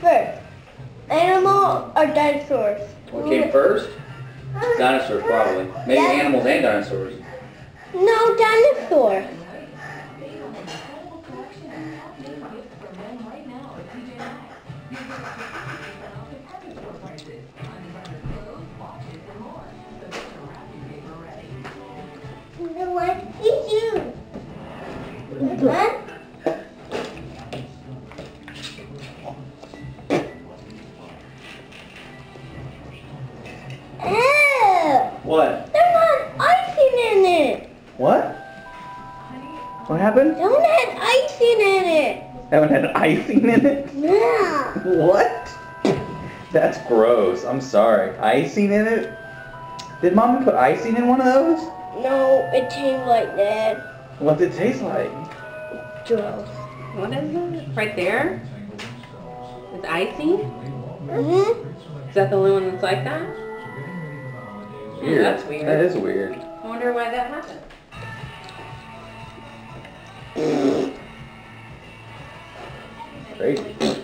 first? Animal or dinosaurs? What came first? Dinosaurs, probably. Maybe animals and dinosaurs. No, dinosaur. What is you? What? What? There's not icing in it. What? What happened? Don't have icing in it. That one had icing in it? Yeah. What? That's gross. I'm sorry. Icing in it? Did mom put icing in one of those? No, it tastes like that. What's it taste like? Gross. What is it? Right there? It's icing? Mm-hmm. Is that the only one that's like that? Weird. that's weird. That is weird. I wonder why that happened. Crazy.